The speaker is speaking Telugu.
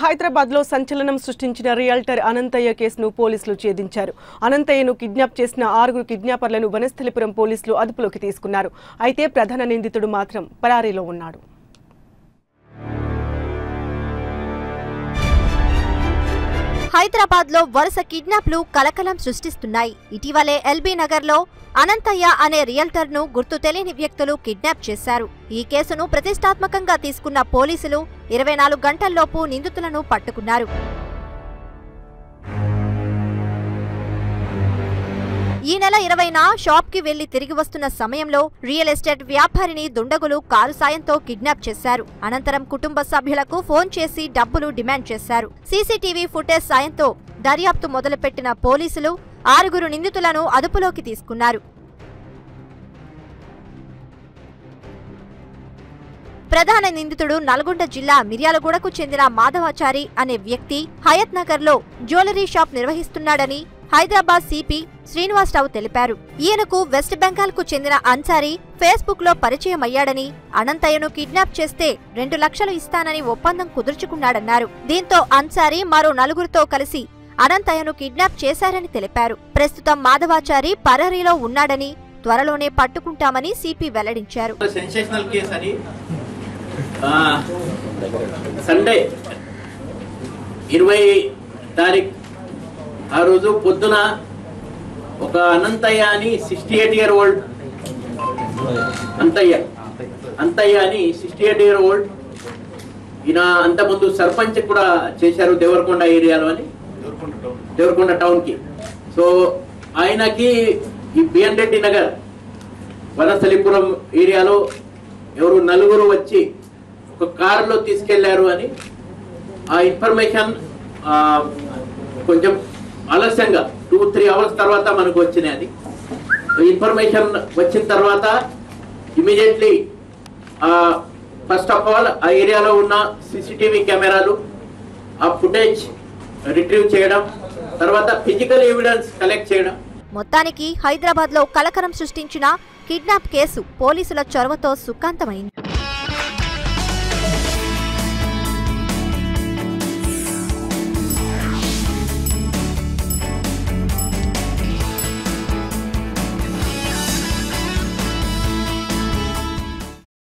హైదరాబాద్లో సంచలనం సృష్టించిన రియల్టర్ అనంతయ్య కేసును పోలీసులు ఛేదించారు. అనంతయ్యను కిడ్నాప్ చేసిన ఆరుగురు కిడ్నాపర్లను వనస్థలిపురం పోలీసులు అదుపులోకి తీసుకున్నారు. అయితే ప్రధాన నిందితుడు మాత్రం పరారీలో ఉన్నాడు. హైదరాబాద్లో వరుస కిడ్నాప్లు కలకలం సృష్టిస్తున్నాయి. ఇటీవలే ఎల్బీ నగర్లో అనంతయ్య అనే రియల్టర్ను గుర్తు తెలియని వ్యక్తులు కిడ్నాప్ చేశారు. ఈ కేసును ప్రతిష్టాత్మకంగా తీసుకున్న పోలీసులు ఇరవై నాలుగు గంటల్లోపు నిందితులను పట్టుకున్నారు. ఈ నెల ఇరవైన షాప్కి వెళ్ళి తిరిగి వస్తున్న సమయంలో రియల్ ఎస్టేట్ వ్యాపారిని దుండగులు కారు సాయంతో కిడ్నాప్ చేశారు. అనంతరం కుటుంబ సభ్యులకు ఫోన్ చేసి డబ్బులు డిమాండ్ చేశారు. సీసీటీవీ ఫుటేజ్ సాయంతో దర్యాప్తు మొదలుపెట్టిన పోలీసులు ఆరుగురు నిందితులను అదుపులోకి తీసుకున్నారు. ప్రధాన నిందితుడు నల్గొండ జిల్లా మిర్యాలగూడకు చెందిన మాధవాచారి అనే వ్యక్తి హయత్ నగర్లో జ్యువెలరీ షాప్ నిర్వహిస్తున్నాడని హైదరాబాద్ సిపి శ్రీనివాసరావు తెలిపారు. ఈయనకు వెస్ట్ బెంగాల్కు చెందిన అన్సారీ ఫేస్బుక్లో పరిచయం అయ్యాడని అనంతయ్యను కిడ్నాప్ చేస్తే రెండు లక్షలు ఇస్తానని ఒప్పందం కుదుర్చుకున్నాడన్నారు. దీంతో అన్సారీ మరో నలుగురితో కలిసి అనంతయ్యను కిడ్నాప్ చేశారని తెలిపారు. ప్రస్తుతం మాధవాచారి పరారీలో ఉన్నాడని త్వరలోనే పట్టుకుంటామని సిపి వెల్లడించారు. సండే ఇరవై తారీఖు ఆ రోజు పొద్దున ఒక అనంతయ్య అని sixty eight year old Anthaiah. Anthaiah అని సిక్స్టీ ఎయిట్ ఇయర్ ఓల్డ్ ఈయన అంతకుముందు సర్పంచ్ కూడా చేశారు దేవరకొండ ఏరియాలో అని. దేవరకొండ టౌన్కి సో ఆయనకి ఈ బిఎన్ రెడ్డి నగర్ వనస్థలిపురం ఏరియాలో ఎవరు నలుగురు వచ్చి ఒక కారులో తీసుకెళ్ళారు అని ఆ ఇన్ఫర్మేషన్ కొంచెం ఆలస్యంగా టూ త్రీ అవర్స్ తర్వాత మనకు వచ్చినాయి అది ఇన్ఫర్మేషన్ వచ్చిన తర్వాత ఇమీడియట్లీ ఫస్ట్ ఆఫ్ ఆల్ ఆ ఏరియాలో ఉన్న సీసీటీవీ కెమెరాలు ఆ ఫుటేజ్ రిట్రీవ్ చేయడం తర్వాత ఫిజికల్ ఎవిడెన్స్ కలెక్ట్ చేయడం. మొత్తానికి హైదరాబాద్లో కలకరం సృష్టించిన కిడ్నాప్ కేసు పోలీసుల చొరవతో సుఖాంతమైంది.